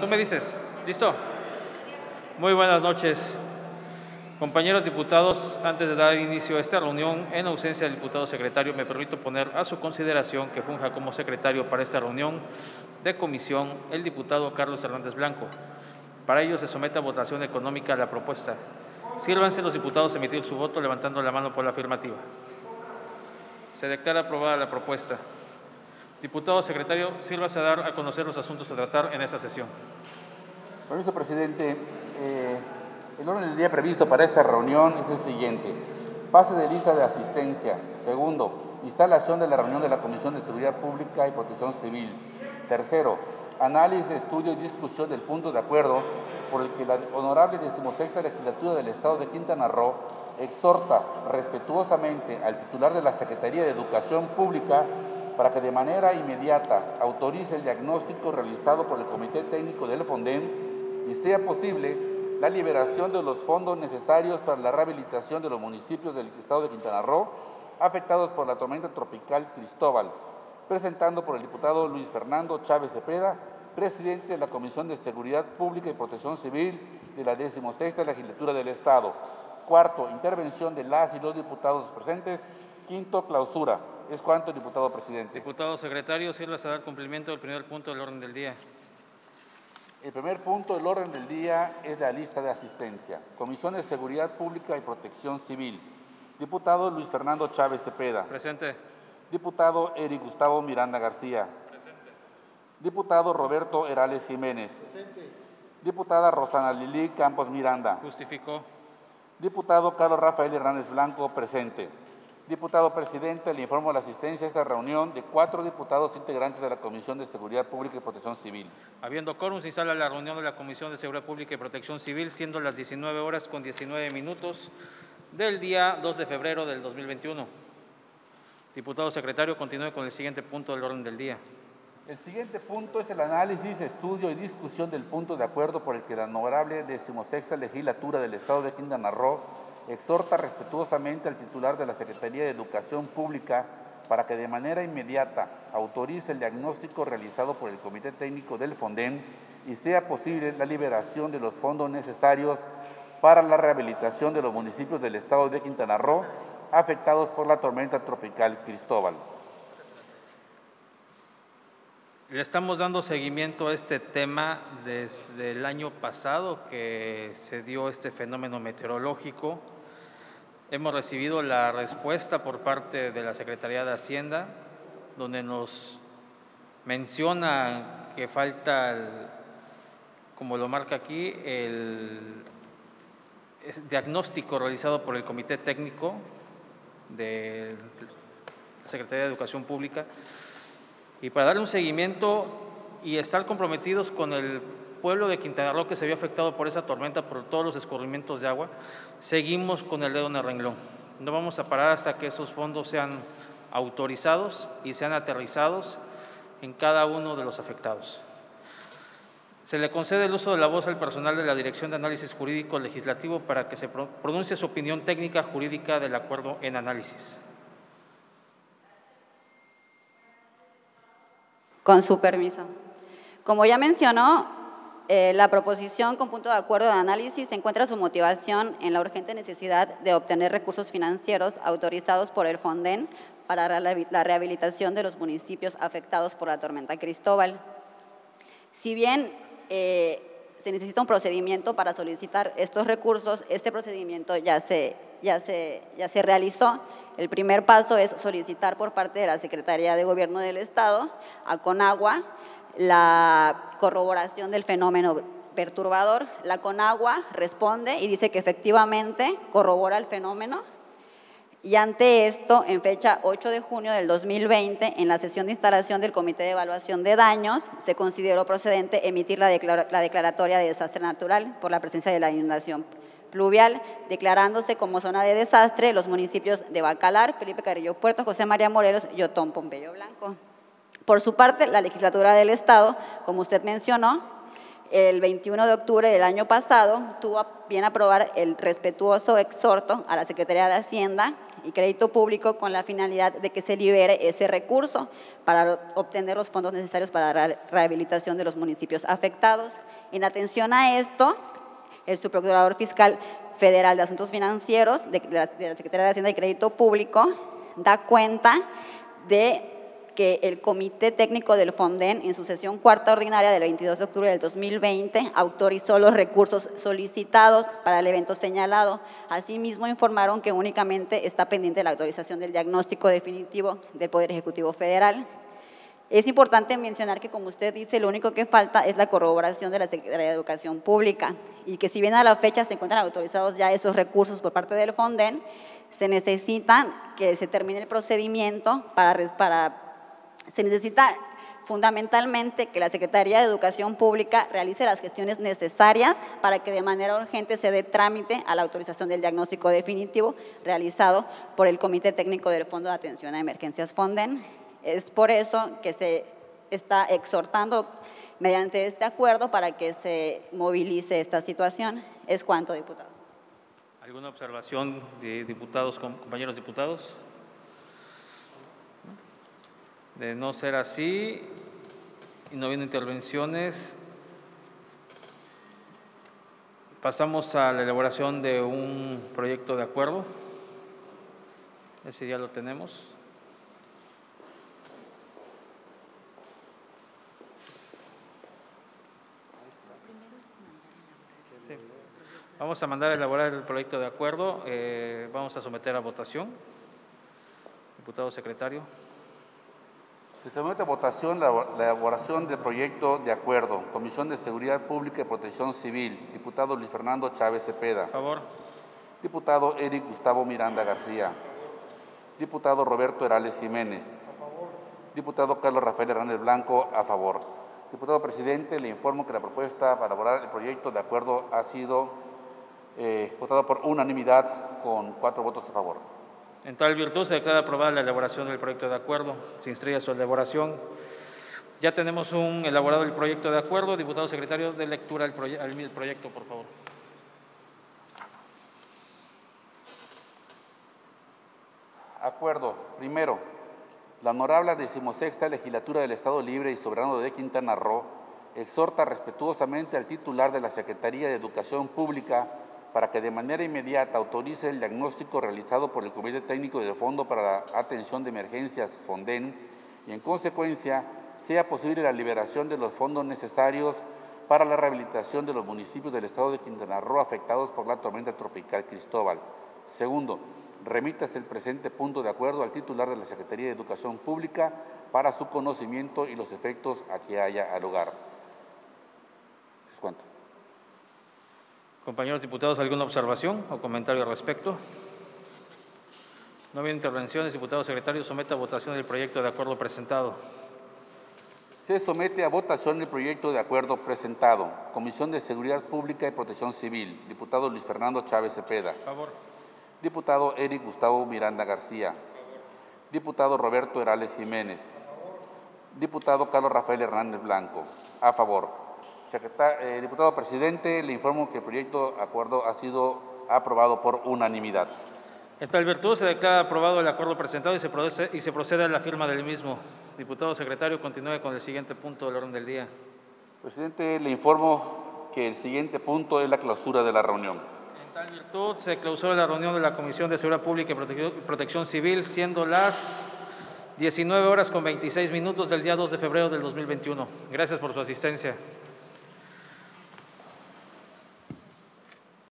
Tú me dices, ¿listo? Muy buenas noches. Compañeros diputados, antes de dar inicio a esta reunión, en ausencia del diputado secretario, me permito poner a su consideración que funja como secretario para esta reunión de comisión el diputado Carlos Hernández Blanco. Para ello se somete a votación económica la propuesta. Sírvanse los diputados a emitir su voto levantando la mano por la afirmativa. Se declara aprobada la propuesta. Diputado secretario, sírvase a dar a conocer los asuntos a tratar en esta sesión. Permiso, presidente. Eh, el orden del día previsto para esta reunión es el siguiente. Pase de lista de asistencia. Segundo, instalación de la reunión de la Comisión de Seguridad Pública y Protección Civil. Tercero, análisis, estudio y discusión del punto de acuerdo por el que la honorable decimosexta legislatura del Estado de Quintana Roo exhorta respetuosamente al titular de la Secretaría de Educación Pública para que de manera inmediata autorice el diagnóstico realizado por el Comité Técnico del FONDEM y sea posible la liberación de los fondos necesarios para la rehabilitación de los municipios del Estado de Quintana Roo afectados por la tormenta tropical Cristóbal, presentando por el diputado Luis Fernando Chávez Cepeda, presidente de la Comisión de Seguridad Pública y Protección Civil de la 16 Legislatura del Estado. Cuarto, intervención de las y los diputados presentes. Quinto, clausura. Es cuanto, diputado presidente. Diputado secretario, sirva a dar cumplimiento del primer punto del orden del día. El primer punto del orden del día es la lista de asistencia. Comisión de Seguridad Pública y Protección Civil. Diputado Luis Fernando Chávez Cepeda. Presente. Diputado Eric Gustavo Miranda García. Presente. Diputado Roberto Herales Jiménez. Presente. Diputada Rosana Lili Campos Miranda. Justificó. Diputado Carlos Rafael Hernández Blanco, presente. Diputado presidente, le informo la asistencia a esta reunión de cuatro diputados integrantes de la Comisión de Seguridad Pública y Protección Civil. Habiendo quórum, se instala la reunión de la Comisión de Seguridad Pública y Protección Civil, siendo las 19 horas con 19 minutos del día 2 de febrero del 2021. Diputado secretario, continúe con el siguiente punto del orden del día. El siguiente punto es el análisis, estudio y discusión del punto de acuerdo por el que la honorable decimosexta legislatura del Estado de Quintana Roo exhorta respetuosamente al titular de la Secretaría de Educación Pública para que de manera inmediata autorice el diagnóstico realizado por el Comité Técnico del FONDEM y sea posible la liberación de los fondos necesarios para la rehabilitación de los municipios del Estado de Quintana Roo afectados por la tormenta tropical Cristóbal. Le estamos dando seguimiento a este tema desde el año pasado que se dio este fenómeno meteorológico. Hemos recibido la respuesta por parte de la Secretaría de Hacienda, donde nos menciona que falta, como lo marca aquí, el diagnóstico realizado por el Comité Técnico de la Secretaría de Educación Pública y para darle un seguimiento y estar comprometidos con el pueblo de Quintana Roo que se vio afectado por esa tormenta, por todos los escurrimientos de agua, seguimos con el dedo en el renglón. No vamos a parar hasta que esos fondos sean autorizados y sean aterrizados en cada uno de los afectados. Se le concede el uso de la voz al personal de la Dirección de Análisis Jurídico Legislativo para que se pronuncie su opinión técnica jurídica del acuerdo en análisis. Con su permiso. Como ya mencionó, eh, la proposición con punto de acuerdo de análisis encuentra su motivación en la urgente necesidad de obtener recursos financieros autorizados por el FONDEN para la rehabilitación de los municipios afectados por la tormenta Cristóbal. Si bien eh, se necesita un procedimiento para solicitar estos recursos, este procedimiento ya se, ya se, ya se realizó el primer paso es solicitar por parte de la Secretaría de Gobierno del Estado a Conagua la corroboración del fenómeno perturbador. La Conagua responde y dice que efectivamente corrobora el fenómeno y ante esto, en fecha 8 de junio del 2020, en la sesión de instalación del Comité de Evaluación de Daños, se consideró procedente emitir la, la declaratoria de desastre natural por la presencia de la inundación pluvial, declarándose como zona de desastre los municipios de Bacalar, Felipe Carrillo Puerto, José María Morelos y Otón Pompeyo Blanco. Por su parte, la legislatura del Estado, como usted mencionó, el 21 de octubre del año pasado tuvo bien aprobar el respetuoso exhorto a la Secretaría de Hacienda y Crédito Público con la finalidad de que se libere ese recurso para obtener los fondos necesarios para la rehabilitación de los municipios afectados. En atención a esto, el subprocurador fiscal federal de Asuntos Financieros de la, de la Secretaría de Hacienda y Crédito Público da cuenta de que el Comité Técnico del Fonden, en su sesión cuarta ordinaria del 22 de octubre del 2020, autorizó los recursos solicitados para el evento señalado. Asimismo, informaron que únicamente está pendiente la autorización del diagnóstico definitivo del Poder Ejecutivo Federal. Es importante mencionar que, como usted dice, lo único que falta es la corroboración de la Secretaría de Educación Pública y que si bien a la fecha se encuentran autorizados ya esos recursos por parte del Fonden, se necesita que se termine el procedimiento para, para se necesita fundamentalmente que la Secretaría de Educación Pública realice las gestiones necesarias para que de manera urgente se dé trámite a la autorización del diagnóstico definitivo realizado por el Comité Técnico del Fondo de Atención a Emergencias Fonden. Es por eso que se está exhortando mediante este acuerdo para que se movilice esta situación. Es cuanto, diputado. ¿Alguna observación de diputados, compañeros diputados? De no ser así y no habiendo intervenciones, pasamos a la elaboración de un proyecto de acuerdo. Ese ya lo tenemos. Vamos a mandar a elaborar el proyecto de acuerdo. Eh, vamos a someter a votación. Diputado secretario. Se somete a votación la, elaboración del proyecto de acuerdo. Comisión de Seguridad Pública y Protección Civil. Diputado Luis Fernando Chávez Cepeda. A favor. Diputado Eric Gustavo Miranda García. Diputado Roberto Herales Jiménez. A favor. Diputado Carlos Rafael Hernández Blanco. A favor. Diputado Presidente, le informo que la propuesta para elaborar el proyecto de acuerdo ha sido eh, votada por unanimidad con cuatro votos a favor. En tal virtud se declara aprobada la elaboración del proyecto de acuerdo. Se instruye su elaboración. Ya tenemos un elaborado el proyecto de acuerdo. Diputado secretario, de lectura al, proyecto, por favor. Acuerdo. Primero, la honorable decimosexta legislatura del Estado Libre y Soberano de Quintana Roo exhorta respetuosamente al titular de la Secretaría de Educación Pública para que de manera inmediata autorice el diagnóstico realizado por el Comité Técnico de Fondo para la Atención de Emergencias, FONDEN, y en consecuencia sea posible la liberación de los fondos necesarios para la rehabilitación de los municipios del estado de Quintana Roo afectados por la tormenta tropical Cristóbal. Segundo, remítase el presente punto de acuerdo al titular de la Secretaría de Educación Pública para su conocimiento y los efectos a que haya al lugar. Es cuanto. Compañeros diputados, ¿alguna observación o comentario al respecto? No habiendo intervenciones, diputado secretario, somete a votación el proyecto de acuerdo presentado. Se somete a votación el proyecto de acuerdo presentado. Comisión de Seguridad Pública y Protección Civil. Diputado Luis Fernando Chávez Cepeda. Favor. Diputado Eric Gustavo Miranda García. Diputado Roberto Herales Jiménez. Diputado Carlos Rafael Hernández Blanco. A favor. Eh, diputado presidente, le informo que el proyecto de acuerdo ha sido aprobado por unanimidad. En tal virtud se declara aprobado el acuerdo presentado y se, procede, y se procede a la firma del mismo. Diputado secretario, continúe con el siguiente punto del orden del día. Presidente, le informo que el siguiente punto es la clausura de la reunión. Tal virtud se clausura la reunión de la Comisión de Seguridad Pública y Protección Civil, siendo las 19 horas con 26 minutos del día 2 de febrero del 2021. Gracias por su asistencia.